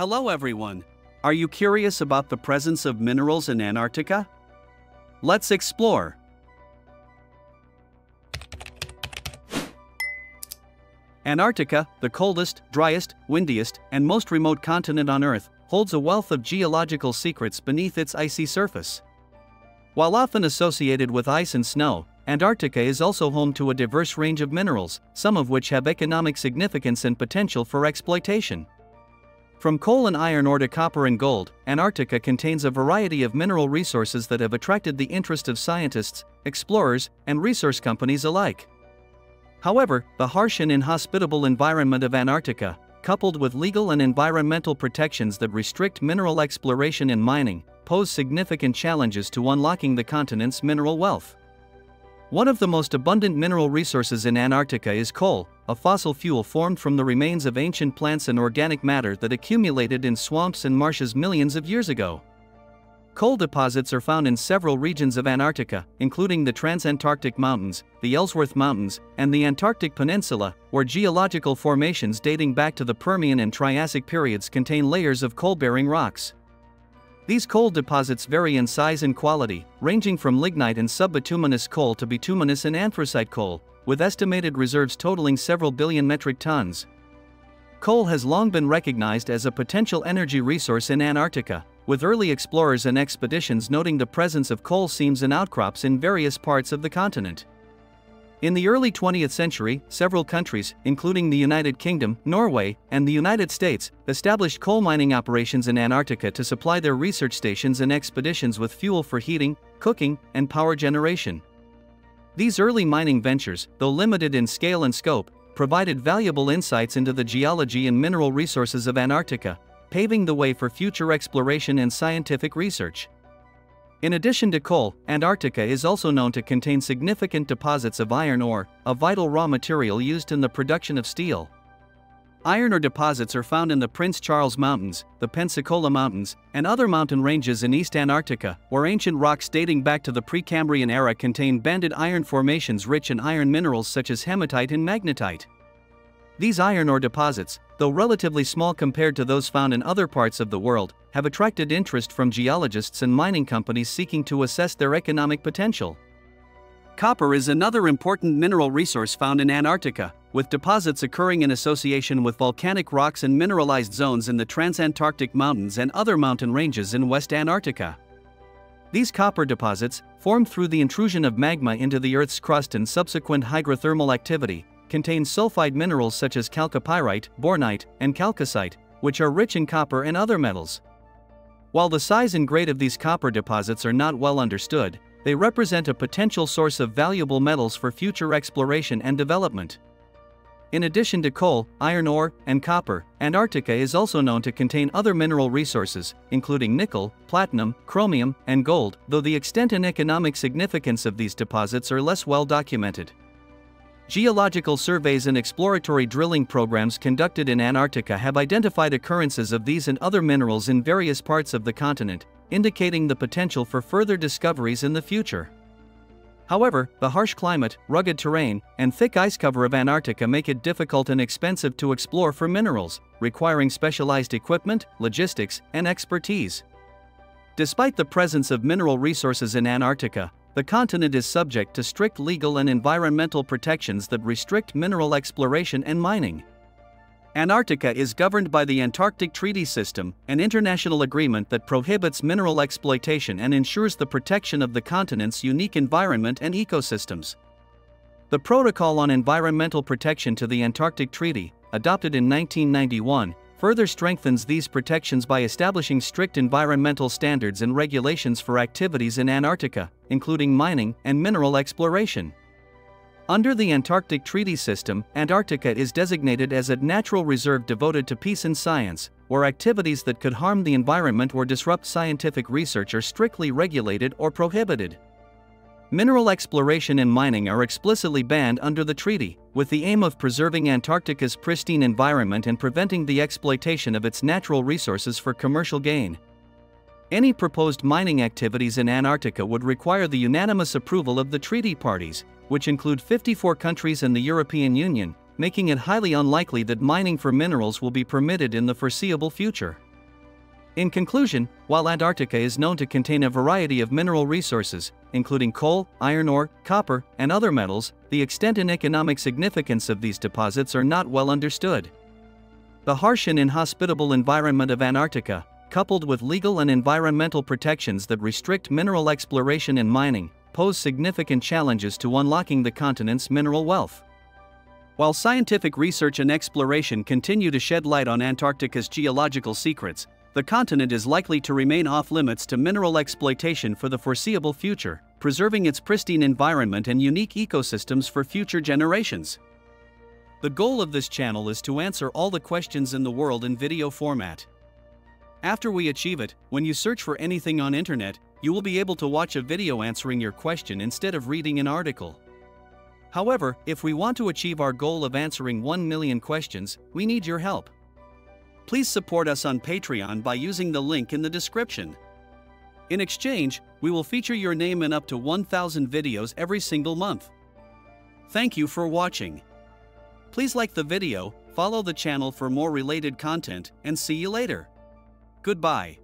Hello everyone. Are you curious about the presence of minerals in Antarctica? Let's explore. Antarctica, the coldest, driest, windiest, and most remote continent on Earth, holds a wealth of geological secrets beneath its icy surface. While often associated with ice and snow, Antarctica is also home to a diverse range of minerals, some of which have economic significance and potential for exploitation. From coal and iron ore to copper and gold, Antarctica contains a variety of mineral resources that have attracted the interest of scientists, explorers, and resource companies alike. However, the harsh and inhospitable environment of Antarctica, coupled with legal and environmental protections that restrict mineral exploration and mining, pose significant challenges to unlocking the continent's mineral wealth. One of the most abundant mineral resources in Antarctica is coal, a fossil fuel formed from the remains of ancient plants and organic matter that accumulated in swamps and marshes millions of years ago. Coal deposits are found in several regions of Antarctica, including the Transantarctic Mountains, the Ellsworth Mountains, and the Antarctic Peninsula, where geological formations dating back to the Permian and Triassic periods contain layers of coal-bearing rocks. These coal deposits vary in size and quality, ranging from lignite and subbituminous coal to bituminous and anthracite coal, with estimated reserves totaling several billion metric tons. Coal has long been recognized as a potential energy resource in Antarctica, with early explorers and expeditions noting the presence of coal seams and outcrops in various parts of the continent. In the early 20th century, several countries, including the United Kingdom, Norway, and the United States, established coal mining operations in Antarctica to supply their research stations and expeditions with fuel for heating, cooking, and power generation. These early mining ventures, though limited in scale and scope, provided valuable insights into the geology and mineral resources of Antarctica, paving the way for future exploration and scientific research. In addition to coal, Antarctica is also known to contain significant deposits of iron ore, a vital raw material used in the production of steel. Iron ore deposits are found in the Prince Charles Mountains, the Pensacola Mountains, and other mountain ranges in East Antarctica, where ancient rocks dating back to the Precambrian era contain banded iron formations rich in iron minerals such as hematite and magnetite. These iron ore deposits, though relatively small compared to those found in other parts of the world, have attracted interest from geologists and mining companies seeking to assess their economic potential. Copper is another important mineral resource found in Antarctica, with deposits occurring in association with volcanic rocks and mineralized zones in the Transantarctic Mountains and other mountain ranges in West Antarctica. These copper deposits, formed through the intrusion of magma into the Earth's crust and subsequent hydrothermal activity, contain sulfide minerals such as chalcopyrite, bornite, and chalcocite, which are rich in copper and other metals. While the size and grade of these copper deposits are not well understood, they represent a potential source of valuable metals for future exploration and development. In addition to coal, iron ore, and copper, Antarctica is also known to contain other mineral resources, including nickel, platinum, chromium, and gold, though the extent and economic significance of these deposits are less well documented. Geological surveys and exploratory drilling programs conducted in Antarctica have identified occurrences of these and other minerals in various parts of the continent, indicating the potential for further discoveries in the future. However, the harsh climate, rugged terrain, and thick ice cover of Antarctica make it difficult and expensive to explore for minerals, requiring specialized equipment, logistics, and expertise. Despite the presence of mineral resources in Antarctica, the continent is subject to strict legal and environmental protections that restrict mineral exploration and mining. Antarctica is governed by the Antarctic Treaty System, an international agreement that prohibits mineral exploitation and ensures the protection of the continent's unique environment and ecosystems. The Protocol on Environmental Protection to the Antarctic Treaty, adopted in 1991, further strengthens these protections by establishing strict environmental standards and regulations for activities in Antarctica, including mining and mineral exploration. Under the Antarctic Treaty System, Antarctica is designated as a natural reserve devoted to peace and science, where activities that could harm the environment or disrupt scientific research are strictly regulated or prohibited. Mineral exploration and mining are explicitly banned under the treaty, with the aim of preserving Antarctica's pristine environment and preventing the exploitation of its natural resources for commercial gain. Any proposed mining activities in Antarctica would require the unanimous approval of the treaty parties, which include 54 countries and the European Union, making it highly unlikely that mining for minerals will be permitted in the foreseeable future. In conclusion, while Antarctica is known to contain a variety of mineral resources, including coal, iron ore, copper, and other metals, the extent and economic significance of these deposits are not well understood. The harsh and inhospitable environment of Antarctica, coupled with legal and environmental protections that restrict mineral exploration and mining, pose significant challenges to unlocking the continent's mineral wealth. While scientific research and exploration continue to shed light on Antarctica's geological secrets, the continent is likely to remain off limits to mineral exploitation for the foreseeable future, preserving its pristine environment and unique ecosystems for future generations. The goal of this channel is to answer all the questions in the world in video format. After we achieve it, when you search for anything on internet, you will be able to watch a video answering your question instead of reading an article. However, if we want to achieve our goal of answering 1 million questions, we need your help. Please support us on Patreon by using the link in the description. In exchange, we will feature your name in up to 1,000 videos every single month. Thank you for watching. Please like the video, follow the channel for more related content, and see you later. Goodbye.